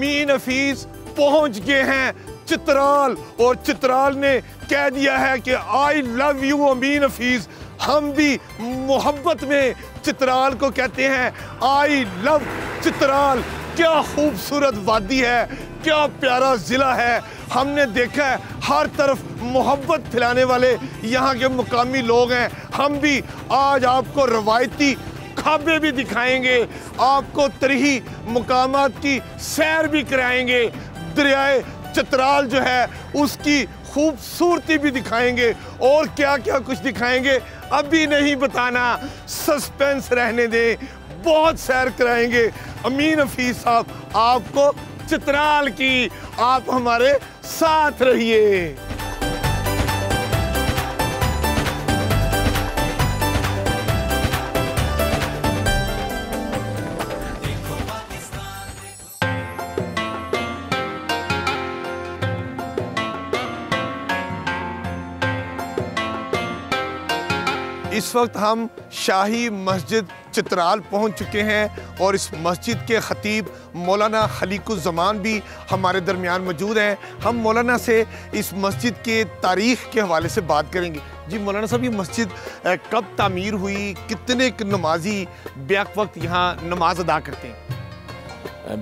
अमीन हफीज पहुँच गए हैं चित्राल। और चित्राल ने कह दिया है कि I love you Amin Hafeez. हम भी मोहब्बत में चित्राल को कहते हैं आई लव चित्राल। क्या खूबसूरत वादी है, क्या प्यारा ज़िला है। हमने देखा है, हर तरफ़ मोहब्बत फैलाने वाले यहाँ के मुकामी लोग हैं। हम भी आज आपको रवायती खाबे भी दिखाएँगे, आपको तरही मकाम की सैर भी कराएँगे। दरियाए चतराल जो है, उसकी खूबसूरती भी दिखाएँगे और क्या क्या कुछ दिखाएँगे, अभी नहीं बताना। सस्पेंस रहने दें, बहुत सैर कराएँगे। अमीन हफीज साहब, आपको चित्राल की, आप हमारे साथ रहिए। इस वक्त हम शाही मस्जिद चित्राल पहुँच चुके हैं और इस मस्जिद के ख़तीब मौलाना खलीकुज़मान भी हमारे दरमियान मौजूद हैं। हम मौलाना से इस मस्जिद के तारीख़ के हवाले से बात करेंगे। जी, मौलाना साहब, ये मस्जिद कब तामीर हुई? कितने नमाजी बैक वक्त यहाँ नमाज़ अदा करते हैं?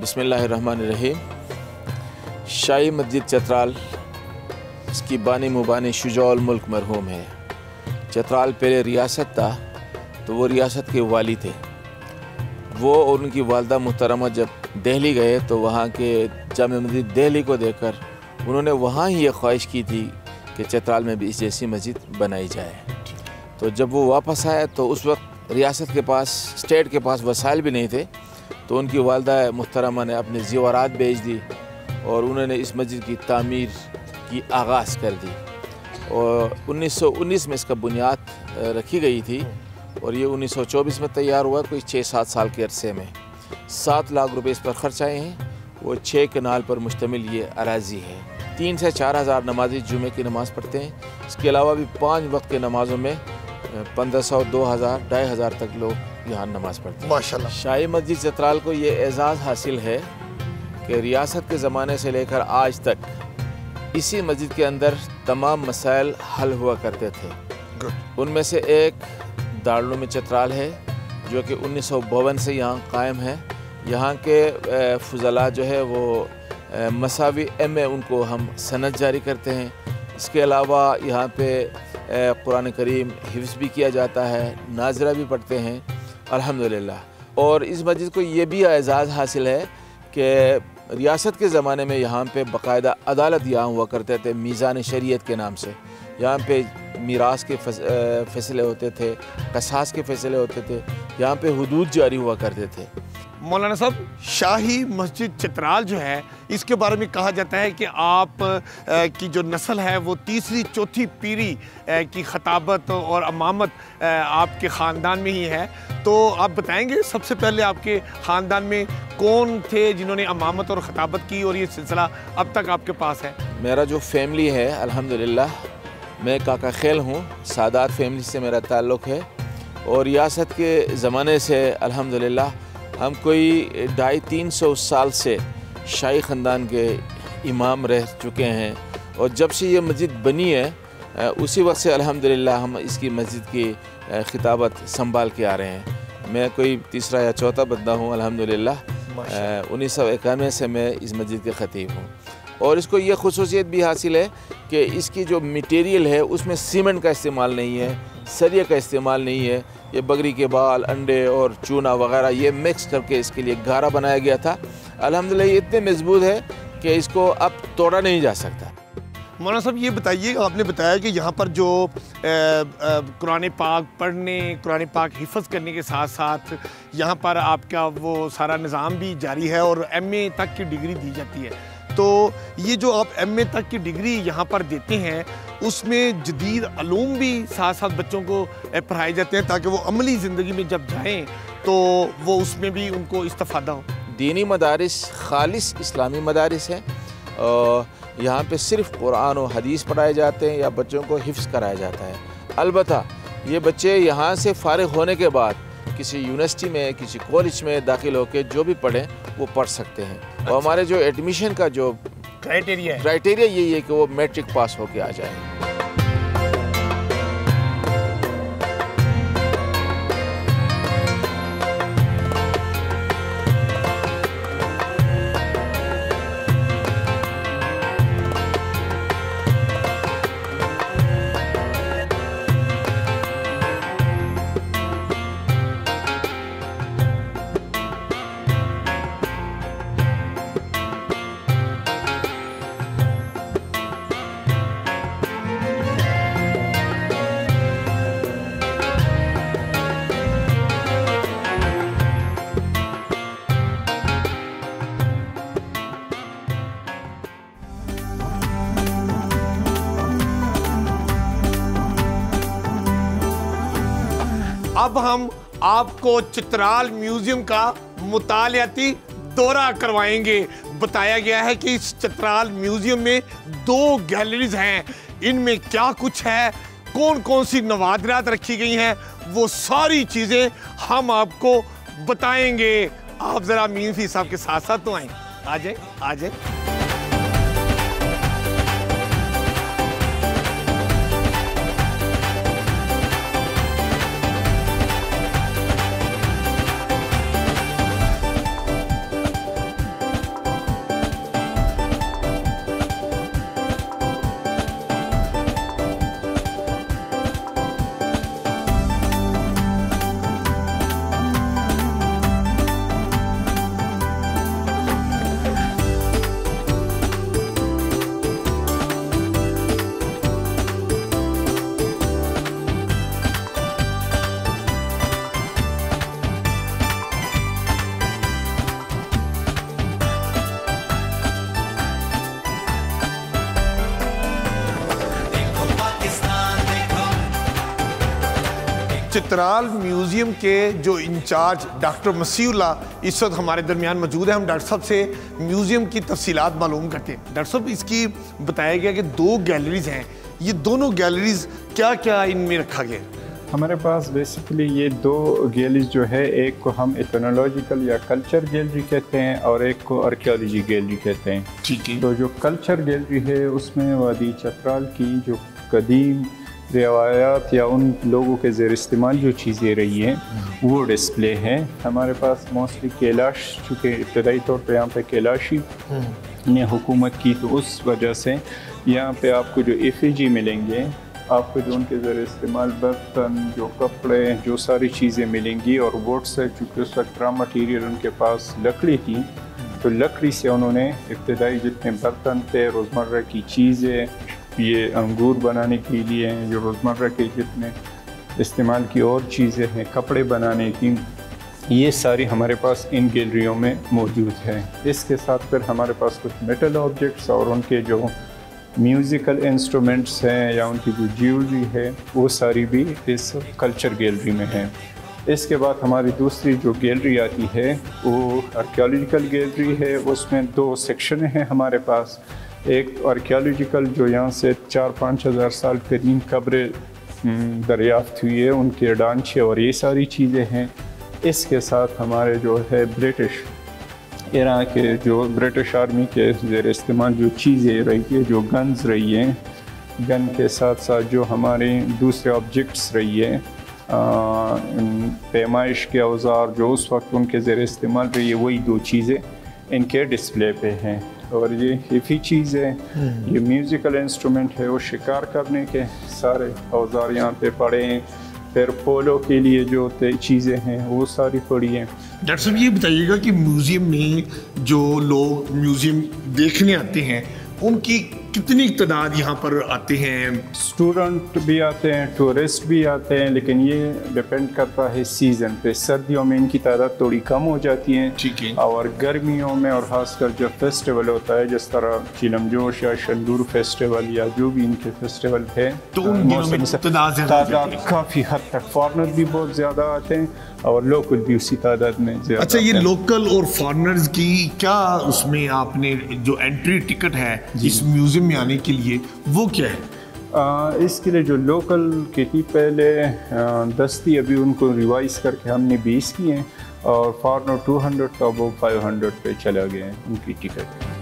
बिसमीम शाही मस्जिद चतराल, इसकी बानी मुबानी शुजौल मुल्क मरहूम है। चतराल पहले रियासत था तो वो रियासत के वाली थे। वो और उनकी वालदा मुहतरमा जब दिल्ली गए तो वहाँ के जाम मस्जिद दिल्ली को देखकर उन्होंने वहाँ ही ये ख्वाहिश की थी कि चतराल में भी इस जैसी मस्जिद बनाई जाए। तो जब वो वापस आए तो उस वक्त रियासत के पास, स्टेट के पास वसाइल भी नहीं थे तो उनकी वालदा मुहतरमा ने अपने जीवरात भेज दी और उन्होंने इस मस्जिद की तामीर की आगाज़ कर दी। और 1919 में इसका बुनियाद रखी गई थी और ये 1924 में तैयार हुआ कोई छः सात साल के अरसे में। सात लाख रुपए इस पर खर्च आए हैं वो छः कनाल पर मुश्तमिल ये अराजी है। तीन से चार हज़ार नमाजी जुमे की नमाज़ पढ़ते हैं। इसके अलावा भी पाँच वक्त के नमाज़ों में पंद्रह सौ दो हज़ार ढाई हज़ार तक लोग यहाँ नमाज़ पढ़ते हैं। माशाल्लाह। शाही मस्जिद चतराल को ये एजाज़ हासिल है कि रियासत के ज़माने से लेकर आज तक इसी मस्जिद के अंदर तमाम मसाइल हल हुआ करते थे। उनमें से एक दारुल चतराल है जो कि उन्नीस सौ बावन से यहाँ कायम है। यहाँ के फजला जो है वो मसावी एम ए उनको हम सनत जारी करते हैं। इसके अलावा यहाँ पे कुरान करीम हिफ्स भी किया जाता है नाजरा भी पढ़ते हैं अल्हम्दुलिल्लाह। और इस मस्जिद को ये भी एजाज़ हासिल है कि रियासत के ज़माने में यहाँ पे बाकायदा अदालत यहाँ हुआ करते थे, मीज़ान शरीयत के नाम से। यहाँ पे मीरास के फैसले होते थे, कसास के फैसले होते थे, यहाँ पे हदूद जारी हुआ करते थे। मौलाना साहब? शाही मस्जिद चित्राल जो है इसके बारे में कहा जाता है कि आप की जो नस्ल है वो तीसरी चौथी पीढ़ी की खताबत और अमामत आपके ख़ानदान में ही है। तो आप बताएँगे सबसे पहले आपके ख़ानदान में कौन थे जिन्होंने अमामत और ख़ताबत की और ये सिलसिला अब तक आपके पास है? मेरा जो फैमिली है अल्हम्दुलिल्लाह मैं काका खेल हूँ सादात फैमिली से मेरा ताल्लुक़ है। और रियासत के ज़माने से अल्हम्दुलिल्लाह हम कोई ढाई तीन सौ साल से शाही ख़ानदान के इमाम रह चुके हैं और जब से ये मस्जिद बनी है उसी वक्त से अल्हम्दुलिल्लाह हम इसकी मस्जिद की खिताबत संभाल के आ रहे हैं। मैं कोई तीसरा या चौथा बंदा हूँ अल्हम्दुलिल्लाह उन्नीस सौ इक्यानवे से मैं इस मस्जिद के ख़तीब हूँ। और इसको ये खसूसियत भी हासिल है कि इसकी जो मटेरियल है उसमें सीमेंट का इस्तेमाल नहीं है सरिया का इस्तेमाल नहीं है। ये बकरी के बाल, अंडे और चूना वगैरह, ये मिक्स करके इसके लिए गारा बनाया गया था। अल्हम्दुलिल्लाह, ये इतने मज़बूत है कि इसको अब तोड़ा नहीं जा सकता। मौलाना साहब, ये बताइए आपने बताया कि यहाँ पर जो कुरान पाक पढ़ने, कुरान पाक हिफज करने के साथ साथ यहाँ पर आपका वो सारा निज़ाम भी जारी है और एमए तक की डिग्री दी जाती है। तो ये जो आप एम ए तक की डिग्री यहाँ पर देते हैं उसमें जदीद अलूम भी साथ साथ बच्चों को पढ़ाए जाते हैं ताकि वो अमली ज़िंदगी में जब जाएँ तो वो उसमें भी उनको इस्तफ़ादा हो। दीनी मदारस खालिश इस्लामी मदारस हैं। यहाँ पे सिर्फ़ कुरान और हदीस पढ़ाए जाते हैं या बच्चों को हिफ्स कराया जाता है। अलबत् ये बच्चे यहाँ से फ़ारग होने के बाद किसी यूनिवर्सिटी में किसी कॉलेज में दाखिल होकर जो भी पढ़ें वो पढ़ सकते हैं। और हमारे जो एडमिशन का जो क्राइटेरिया क्राइटेरिया यही है कि वो मैट्रिक पास होके आ जाए। अब हम आपको चित्राल म्यूज़ियम का मुतालियाती दौरा करवाएँगे। बताया गया है कि इस चित्राल म्यूज़ियम में दो गैलरीज हैं। इनमें क्या कुछ है? कौन कौन सी नवादरात रखी गई हैं? वो सारी चीज़ें हम आपको बताएँगे। आप ज़रा मीन फ़ी साहब के साथ साथ तो आए। आ जाए आ जाए। चित्राल म्यूज़ियम के जो इंचार्ज डॉक्टर मसीउल्ला इस वक्त हमारे दरमियान मौजूद है। हम डॉक्टर साहब से म्यूज़ियम की तफसीलात मालूम करते हैं। डॉक्टर साहब इसकी बताया गया कि दो गैलरीज हैं। ये दोनों गैलरीज क्या क्या इनमें रखा गया? हमारे पास बेसिकली ये दो गैलरीज जो है एक को हम इथनोलॉजिकल या कल्चर गैलरी कहते हैं और एक को आर्कियोलॉजी गैलरी कहते हैं। ठीक है। तो जो कल्चर गैलरी है उसमें वादी चतराल की जो कदीम रिवायात या उन लोगों के ज़ेर इस्तेमाल जो चीज़ें रही हैं वो डिस्प्ले हैं। हमारे पास मोस्टली कैलाश चूँकि इब्तदाई तौर पर यहाँ पे कैलाशी ने हुकूमत की तो उस वजह से यहाँ पे आपको जो एफिजी मिलेंगे आपको जो उनके ज़रिए इस्तेमाल बर्तन जो कपड़े जो सारी चीज़ें मिलेंगी और वोट से चूँकि उस वक्त रॉ मटीरियल उनके पास लकड़ी थी तो लकड़ी से उन्होंने इब्तदाई जितने बर्तन थे रोज़मर्रा की चीज़ें ये अंगूर बनाने के लिए हैं, जो रोज़मर्रा के जितने इस्तेमाल की और चीज़ें हैं, कपड़े बनाने की, ये सारी हमारे पास इन गैलरियों में मौजूद है। इसके साथ फिर हमारे पास कुछ मेटल ऑब्जेक्ट्स और उनके जो म्यूज़िकल इंस्ट्रूमेंट्स हैं या उनकी जो ज्वेलरी है, वो सारी भी इस कल्चर गैलरी में है। इसके बाद हमारी दूसरी जो गैलरी आती है, वो आर्कियोलॉजिकल गैलरी है, उसमें दो सेक्शन हैं हमारे पास। एक आर्कियोलॉजिकल जो यहाँ से चार पाँच हज़ार साल करीम कब्रें हम्म, दरियाफ्त हुई है उनके डांचे और ये सारी चीज़ें हैं। इसके साथ हमारे जो है ब्रिटिश ईरान के जो ब्रिटिश आर्मी के ज़ेर इस्तेमाल जो चीज़ें रही है जो गन्स रही हैं गन के साथ साथ जो हमारे दूसरे ऑब्जेक्ट्स रही है पैमाइश के औज़ार जो उस वक्त उनके ज़ेर इस्तेमाल रही है वही दो चीज़ें इनके डिस्प्ले पे हैं। और ये हिफी चीज़ है। हम्म। ये म्यूज़िकल इंस्ट्रूमेंट है वो शिकार करने के सारे औज़ार यहाँ पे पड़े हैं। फिर पोलो के लिए जो चीज़ें हैं वो सारी पड़ी हैं। डॉक्टर साहब ये बताइएगा कि म्यूज़ियम में जो लोग म्यूज़ियम देखने आते हैं उनकी कितनी तादाद यहाँ पर आते हैं? स्टूडेंट भी आते हैं टूरिस्ट भी आते हैं लेकिन ये डिपेंड करता है सीज़न पे। सर्दियों में इनकी तादाद थोड़ी कम हो जाती है। ठीक है। और गर्मियों में और ख़ासकर जो फेस्टिवल होता है जिस तरह चिलम जोश या शंदूर फेस्टिवल या जो भी इनके फेस्टिवल है तो तादाद काफ़ी हद तक फॉरनर भी बहुत ज़्यादा आते हैं और लोकल भी उसी तादाद में अच्छा ये लोकल और फॉरनर्स की क्या उसमें आपने जो एंट्री टिकट है इस म्यूज़ियम में आने के लिए वो क्या है? आ, इसके लिए जो लोकल थी पहले दस्ती अभी उनको रिवाइज करके हमने बीस किए हैं और फॉरनो टू हंड्रेड का वो फाइव हंड्रेड पे चला गया है उनकी टिकट।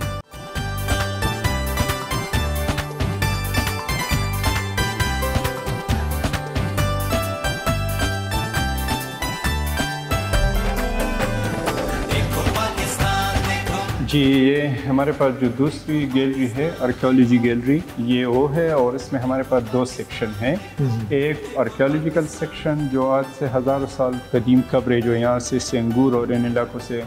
जी ये हमारे पास जो दूसरी गैलरी है आर्कियोलॉजी गैलरी ये वो है और इसमें हमारे पास दो सेक्शन हैं। एक आर्कियोलॉजिकल सेक्शन जो आज से हज़ारों साल कदीम कब्रें जो यहाँ से सेंगूर और इन इलाकों से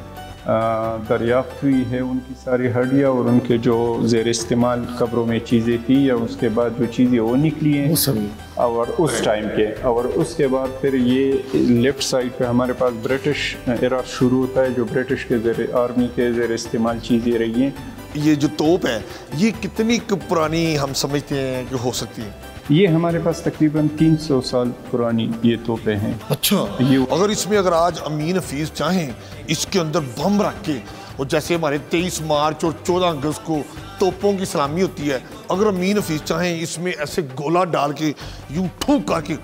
दरियाफ्त हुई है उनकी सारी हड्डियाँ और उनके जो जेर इस्तेमाल कब्रों में चीज़ें थी या उसके बाद जो चीज़ें वो निकली हैं। और उस टाइम के। और उसके बाद फिर ये लेफ़्ट साइड पे हमारे पास ब्रिटिश एरा शुरू होता है जो ब्रिटिश के जेर आर्मी के जेर इस्तेमाल चीज़ें रही हैं। ये जो तोप है ये कितनी पुरानी हम समझते हैं कि हो सकती है? ये हमारे पास तकरीबन 300 साल पुरानी ये तोपे हैं। अच्छा। ये अगर इसमें अगर आज अमीन हफीज चाहें इसके अंदर बम रख के और जैसे हमारे 23 मार्च और 14 अगस्त को तोपों की सलामी होती है अगर अमीन हफीज चाहें इसमें ऐसे गोला डाल के यूँ ठूक करके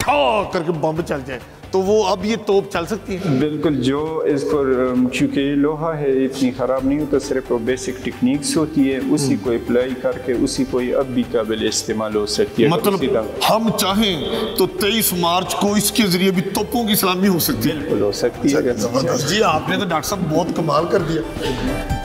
ठा करके बम चल जाए तो वो अब ये तोप चल सकती है। बिल्कुल जो इस पर चूँकि लोहा है इतनी ख़राब नहीं होता सिर्फ़ वो बेसिक टेक्निक्स होती है उसी को अप्लाई करके उसी को अब भी काबिल इस्तेमाल हो सकती है मतलब हम चाहें तो 23 मार्च को इसके ज़रिए भी तोपों की सलामी हो सकती है। बिल्कुल हो सकती है। जी आपने तो डॉक्टर साहब बहुत कमाल कर दिया।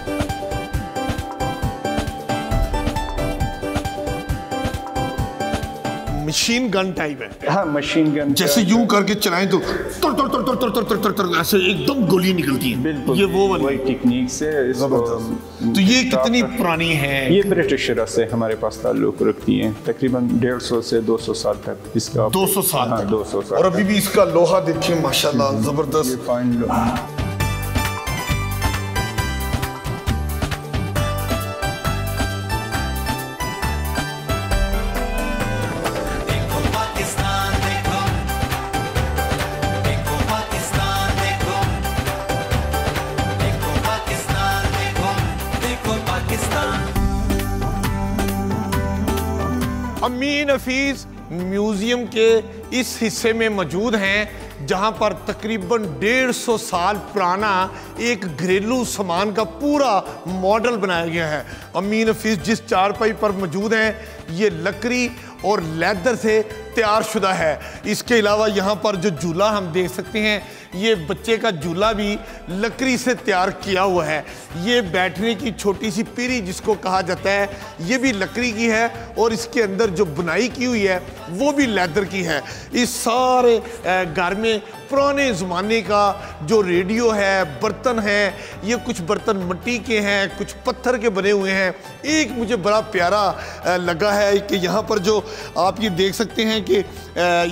मशीन गन टाइप है। हाँ मशीन गन जैसे यूँ करके चलाएँ तो तर तर तर तर तर तर तर तर तर ऐसे एकदम गोली निकलती है। बिल्कुल ये वो वाली। टेक्निक से तो ये कितनी पुरानी है? ये ब्रिटिश शरा से हमारे पास ताल्लुक रखती है। तकरीबन डेढ़ सौ से दो सौ साल तक इसका 200 साल हाँ दो सौ साल और अभी भी इसका लोहा देखिए माशाल्लाह ज़बरदस्त। अमीन हफीज म्यूज़ियम के इस हिस्से में मौजूद हैं, जहाँ पर तकरीबन डेढ़ सौ साल पुराना एक घरेलू सामान का पूरा मॉडल बनाया गया है। अमीन हफीज जिस चारपाई पर मौजूद हैं, ये लकड़ी और लेदर से तैयार शुदा है। इसके अलावा यहाँ पर जो झूला हम देख सकते हैं, ये बच्चे का झूला भी लकड़ी से तैयार किया हुआ है। ये बैठने की छोटी सी पीरी जिसको कहा जाता है, ये भी लकड़ी की है और इसके अंदर जो बुनाई की हुई है, वो भी लेदर की है। इस सारे घर में पुराने ज़माने का जो रेडियो है, बर्तन है, ये कुछ बर्तन मिट्टी के हैं, कुछ पत्थर के बने हुए हैं। एक मुझे बड़ा प्यारा लगा है कि यहाँ पर जो आप ये देख सकते हैं कि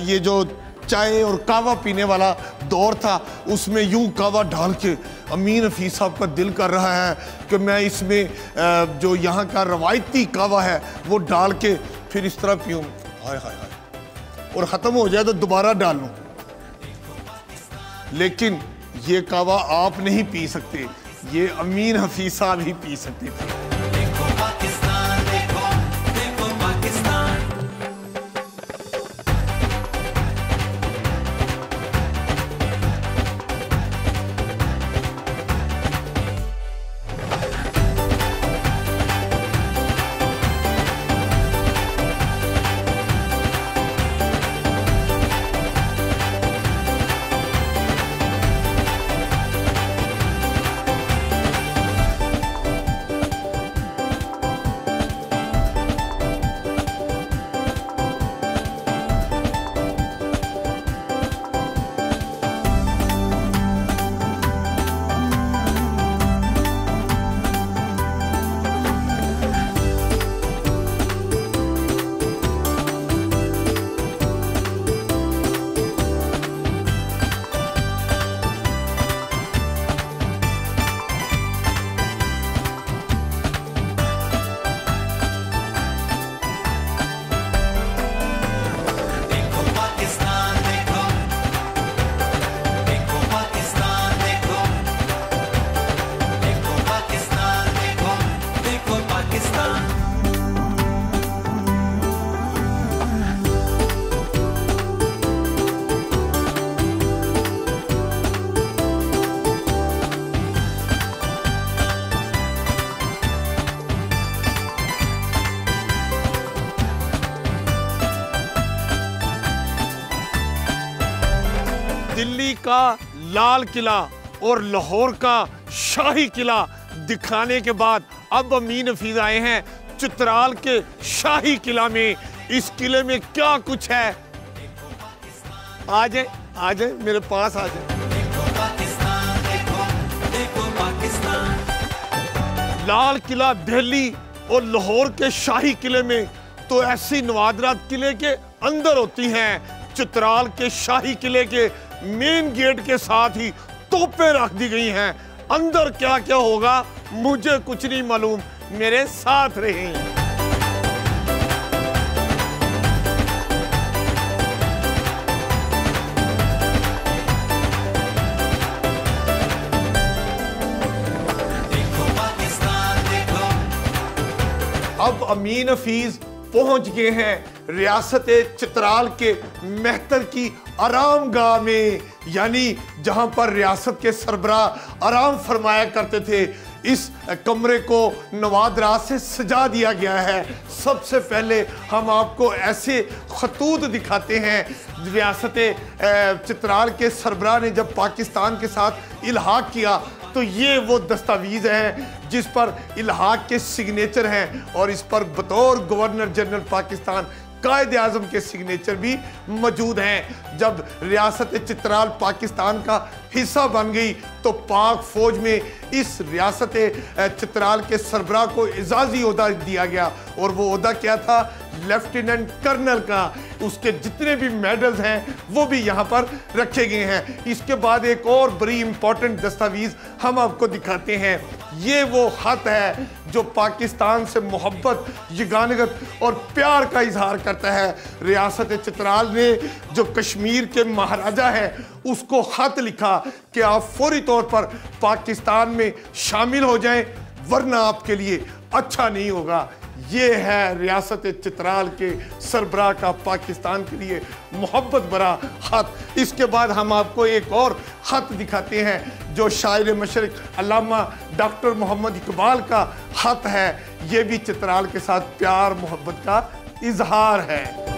ये जो चाय और कावा पीने वाला दौर था, उसमें यूँ कावा डाल के अमीन हफीज साहब का दिल कर रहा है कि मैं इसमें जो यहाँ का रवायती कावा है, वो डाल के फिर इस तरह पीऊँ। हाय हाय हाय। और ख़त्म हो जाए तो दोबारा डाल लूँ। लेकिन ये कावा आप नहीं पी सकते। ये अमीन हफीसा भी पी सकते। थे लाल किला और लाहौर का शाही किला दिखाने के बाद अब अमीन हफीज आए हैं चित्राल के शाही किला में। इस किले में क्या कुछ है? आ जाए आ जाए, मेरे पास आ जाए। लाल किला दिल्ली और लाहौर के शाही किले में तो ऐसी नवादरात किले के अंदर होती हैं। चित्राल के शाही किले के मेन गेट के साथ ही तोपें रख दी गई हैं। अंदर क्या क्या होगा मुझे कुछ नहीं मालूम। मेरे साथ रहें। अब अमीन हफीज पहुँच गए हैं रियासत चित्राल के मेहतर की आराम गाह में यानी जहाँ पर रियासत के सरबरा आराम फरमाया करते थे, इस कमरे को नवाद रात से सजा दिया गया है। सबसे पहले हम आपको ऐसे खतूत दिखाते हैं, रियासत चित्राल के सरबरा ने जब पाकिस्तान के साथ इल्हाक किया तो ये वो दस्तावेज़ है, जिस पर इलाहाक के सिग्नेचर हैं, और इस पर बतौर गवर्नर जनरल पाकिस्तान कायद आज़म के सिग्नेचर भी मौजूद हैं। जब रियासत चित्राल पाकिस्तान का हिस्सा बन गई तो पाक फौज में इस रियासत चित्राल के सरबराह को एजाजी अहदा दिया गया। और वो अहदा क्या था? लेफ्टिनेंट कर्नल का उसके जितने भी मेडल्स हैं, वो भी यहाँ पर रखे गए हैं। इसके बाद एक और बड़ी इंपॉर्टेंट दस्तावेज़ हम आपको दिखाते हैं। ये वो खत है जो पाकिस्तान से मोहब्बत, यगानगत और प्यार का इजहार करता है। रियासत चित्राल ने जो कश्मीर के महाराजा है, उसको खत लिखा कि आप फौरी तौर पर पाकिस्तान में शामिल हो जाएँ, वरना आपके लिए अच्छा नहीं होगा। ये है रियासत चित्राल के सरबरा का पाकिस्तान के लिए मोहब्बत भरा हत इसके बाद हम आपको एक और हत दिखाते हैं, जो शायर मशरक अलामा डॉक्टर मोहम्मद इकबाल का हत है। ये भी चित्राल के साथ प्यार मोहब्बत का इजहार है।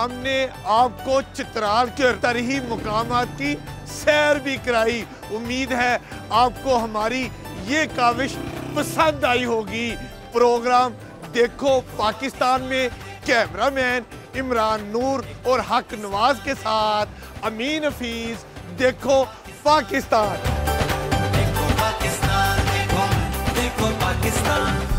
हमने आपको चित्राल के तरही मुकामात की सैर भी कराई। उम्मीद है आपको हमारी ये काविश पसंद आई होगी। प्रोग्राम देखो पाकिस्तान में कैमरामैन इमरान नूर और हक नवाज़ के साथ, अमीन हफीज, देखो पाकिस्तान। देखो पाकिस्तान, देखो देखो पाकिस्तान।